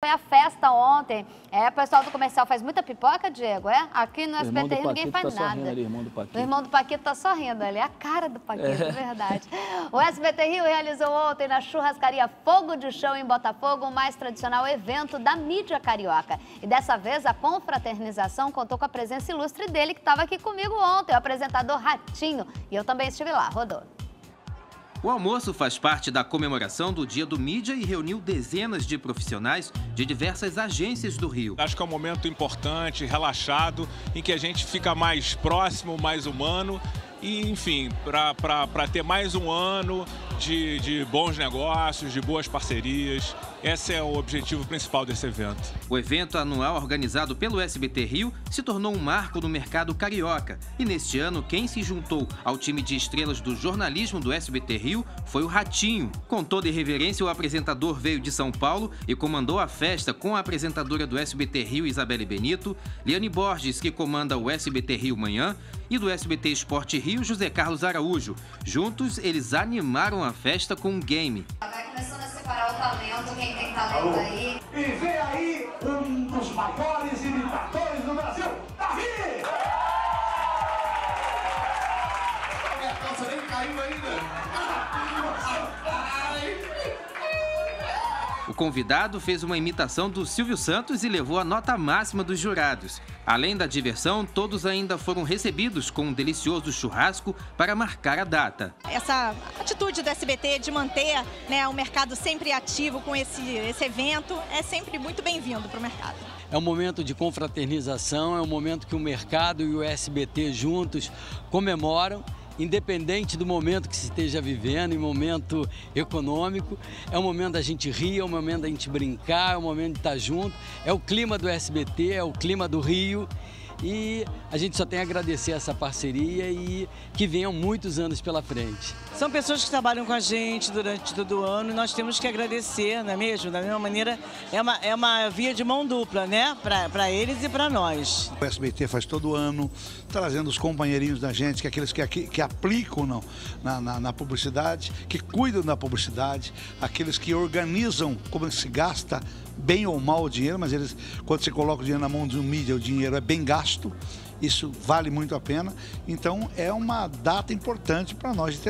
Foi a festa ontem. É, o pessoal do comercial faz muita pipoca, Diego, é? Aqui no SBT ninguém faz tá nada. Ali, irmão do Paquito. O irmão do Paquito tá sorrindo ali, é a cara do Paquito, é. verdade. O SBT Rio realizou ontem na churrascaria Fogo de Chão em Botafogo o mais tradicional evento da mídia carioca. E dessa vez a confraternização contou com a presença ilustre dele que estava aqui comigo ontem, o apresentador Ratinho. E eu também estive lá, rodou. O almoço faz parte da comemoração do Dia do Mídia e reuniu dezenas de profissionais de diversas agências do Rio. Acho que é um momento importante, relaxado, em que a gente fica mais próximo, mais humano e, enfim, para ter mais um ano de, de bons negócios, de boas parcerias. Esse é o objetivo principal desse evento. O evento anual organizado pelo SBT Rio se tornou um marco no mercado carioca. E neste ano, quem se juntou ao time de estrelas do jornalismo do SBT Rio foi o Ratinho. Com toda irreverência, o apresentador veio de São Paulo e comandou a festa com a apresentadora do SBT Rio, Isabelle Benito, Liane Borges, que comanda o SBT Rio Manhã, e do SBT Esporte Rio, José Carlos Araújo. Juntos, eles animaram a festa com um game. Vai começando a separar o talento, quem tem talento aí. E vem convidado fez uma imitação do Silvio Santos e levou a nota máxima dos jurados. Além da diversão, todos ainda foram recebidos com um delicioso churrasco para marcar a data. Essa atitude do SBT de manter né, o mercado sempre ativo com esse, esse evento é sempre muito bem-vindo para o mercado. É um momento de confraternização, é um momento que o mercado e o SBT juntos comemoram independente do momento que se esteja vivendo, em momento econômico, é o momento da gente rir, é o momento da gente brincar, é o momento de estar junto, é o clima do SBT, é o clima do Rio e a gente só tem a agradecer essa parceria e que venham muitos anos pela frente. São pessoas que trabalham com a gente durante todo o ano e nós temos que agradecer, não é mesmo? Da mesma maneira, é uma, é uma via de mão dupla, né? Para eles e para nós. O SBT faz todo ano, trazendo os companheirinhos da gente, que é aqueles que, que aplicam não, na, na, na publicidade, que cuidam da publicidade, aqueles que organizam como se gasta bem ou mal o dinheiro, mas eles, quando você coloca o dinheiro na mão de um mídia, o dinheiro é bem gasto, isso vale muito a pena. Então é uma data importante para nós de